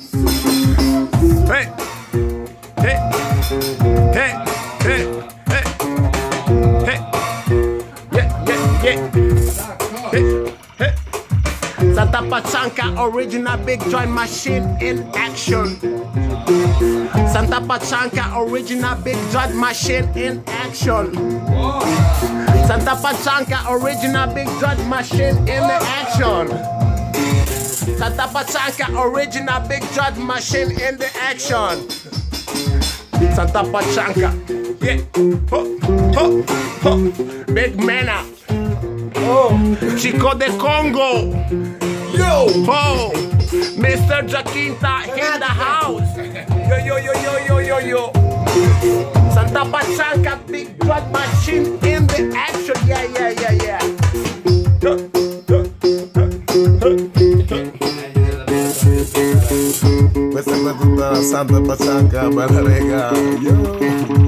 Hey, hey, hey, hey, hey, hey, yeah, yeah, yeah. Hey, hey. Santa Pachanka, original big joint machine in action. Santa Pachanka, original big joint machine in action. Santa Pachanka, original big joint machine in action. Santa Pachanka, original big judge machine in the action. Santa Pachanka, yeah, ho, ho, ho. Big Mena, oh, Chico de Congo, yo, oh, Mr. Jakinta in the house, yo, yo, yo, yo, yo, yo, yo. Santa Pachanka, big judge machine in the action, yeah, yeah, yeah, yeah. Yo, yo, yo, yo. Questa è per tutta la Santa Pachanka, bella rega. Yo.